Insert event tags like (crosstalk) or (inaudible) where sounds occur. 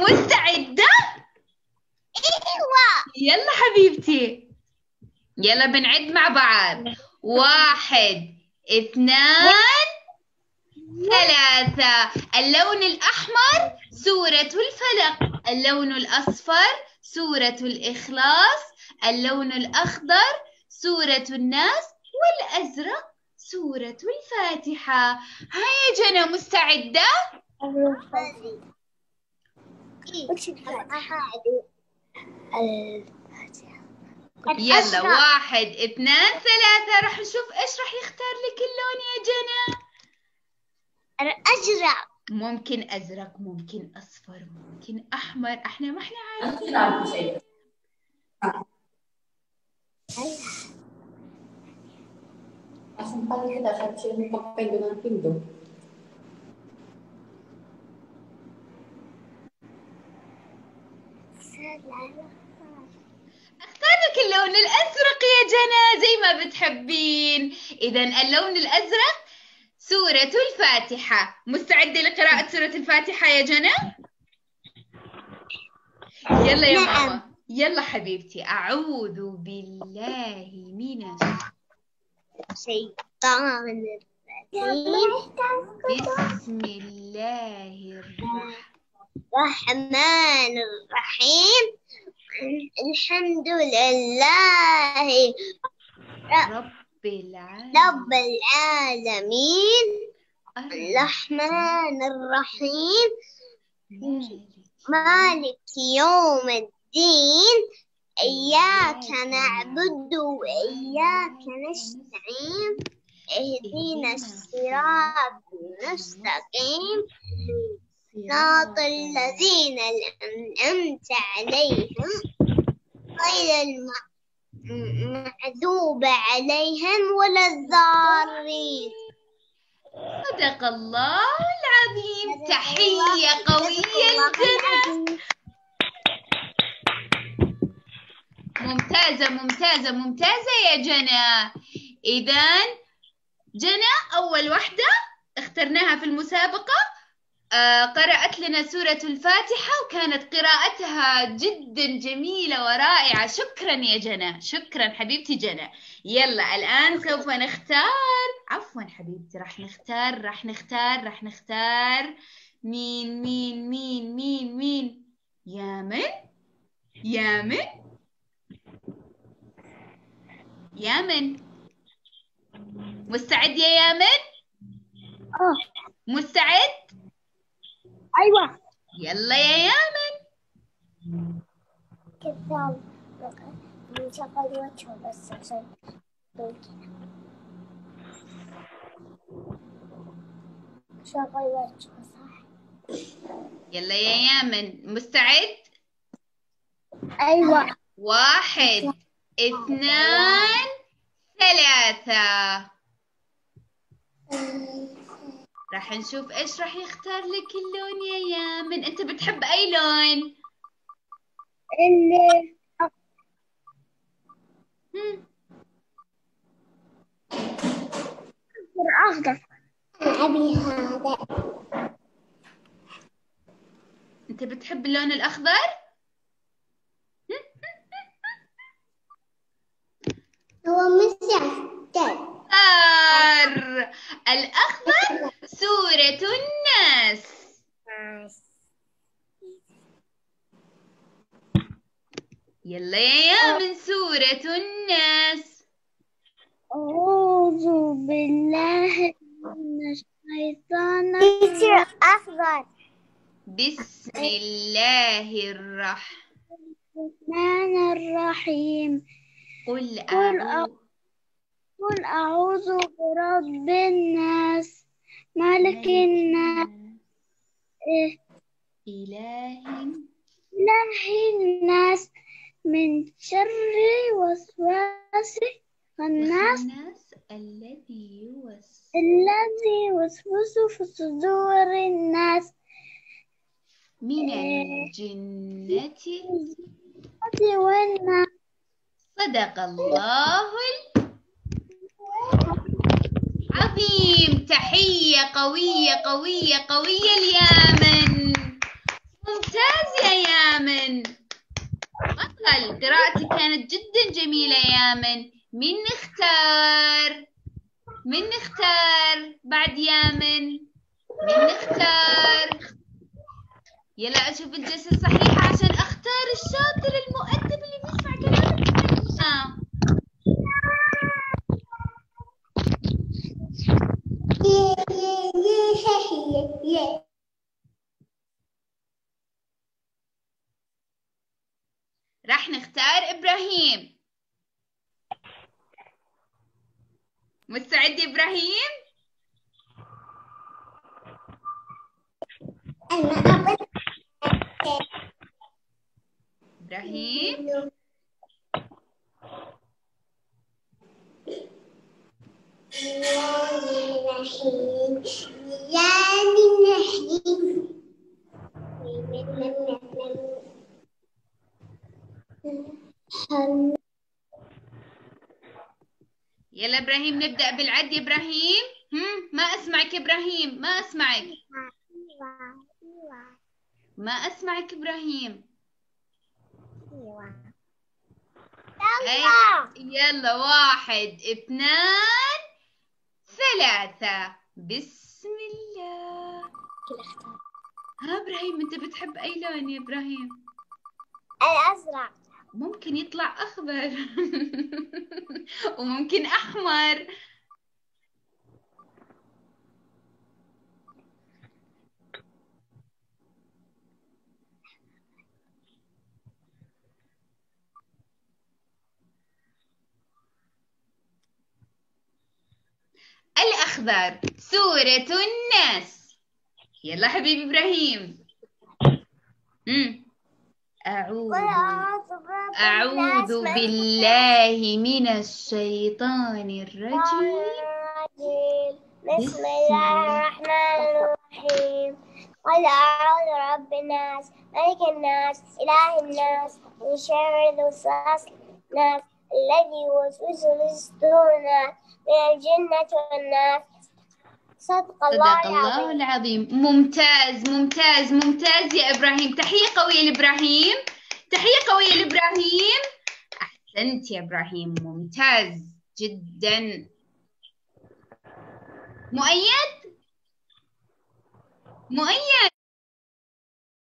مستعدة؟ إيوه. يلا حبيبتي. يلا بنعد مع بعض. واحد اثنان ثلاثة. اللون الأحمر سورة الفلق. اللون الأصفر سورة الإخلاص. اللون الأخضر سورة الناس. والأزرق سورة الفاتحة. هيا جنى مستعدة؟ يلا. واحد اثنان ثلاثة. راح نشوف إيش راح يختار لك اللون يا جنى. الأزرق. ممكن أزرق ممكن أصفر ممكن أحمر. إحنا ما إحنا عارفين. شيء عشان كده عشان تشيل المطبقين بدون فندق اختار لك اللون الأزرق يا جنى زي ما بتحبين. اذا اللون الأزرق سورة الفاتحة. مستعدة لقراءة سورة الفاتحة يا جنى يلا يا نعم. ماما. يلا حبيبتي. أعوذ بالله من الشيطان شيطان الرجيم. بسم الله الرحمن الرحمن الرحيم. الحمد لله رب العالمين. رب العالمين. الرحمن الرحيم. مالك مالك يوم الدين. إياك نعبد وإياك نستعين. اهدنا الصراط المستقيم. صراط الذين أنعمت عليهم غير الم- المغضوب عليهم ولا الضالين صدق الله العظيم. تحية قوية لجنى ممتازة ممتازة ممتازة يا جنى. إذا جنى أول وحدة اخترناها في المسابقة. قرأت لنا سورة الفاتحة وكانت قراءتها جدا جميلة ورائعة. شكرا يا جنى. شكرا حبيبتي جنى. يلا الآن سوف نختار. عفوا حبيبتي راح نختار راح نختار راح نختار. مين مين مين مين مين؟ يامن يامن يامن مستعد يا يامن مستعد؟ أيوة. يلا يا يامن. كذاب نشغل وجهه بس عشان شغل وجهه صح يلا يا يامن. مستعد؟ أيوة. واحد اثنان ثلاثة. راح نشوف إيش راح يختار لك اللون يا يامن. أنت بتحب أي لون؟ اللي هم، أخضر أبي هذا. أنت بتحب اللون الأخضر هو مسح أر الاخضر سورة الناس يلا يا يامن سورة الناس أعوذ بالله من الشيطان أخضر بسم الله الرحمن الرحيم. قل أعوذ قل أعوذ برب الناس ملك الناس إله إله الناس من شر وسواس الناس الناس الذي يوسوس. الذي يوسوس في صدور الناس. من إيه. الجنة. صدق الله العظيم. تحية قوية قوية قوية ليامن. ممتاز يا يامن. أطلع قراءتي كانت جدا جميلة يا يامن. من نختار من نختار بعد يامن. من نختار يلا أشوف الجلسة الصحيحة عشان أختار الشاطر المؤدب اللي بيسمع كلامنا راح نختار إبراهيم. مستعد يا؟ إبراهيم يلا إبراهيم نبدأ بالعد يا إبراهيم هم؟ ما أسمعك يا إبراهيم ما أسمعك ما أسمعك إبراهيم. أي يلا. واحد اثنان ثلاثة. بسم الله. ها إبراهيم أنت بتحب أي لون يا إبراهيم؟ الأزرق. ممكن يطلع أخضر. (laughs) وممكن أحمر. الأخضر سورة الناس. يلا حبيبي إبراهيم. أعوذ أعوذ بالله من الشيطان الرجيم. بسم الله الرحمن الرحيم. قل أعوذ برب الناس ملك الناس إله الناس من شر الوسواس الناس الذي يوسوس صدور من الجنة والناس صدق الله صدق الله العظيم. العظيم. ممتاز ممتاز ممتاز يا إبراهيم. تحية قوية لإبراهيم. تحية قوية لإبراهيم. أحسنت يا إبراهيم. ممتاز جدا. مؤيد؟ مؤيد.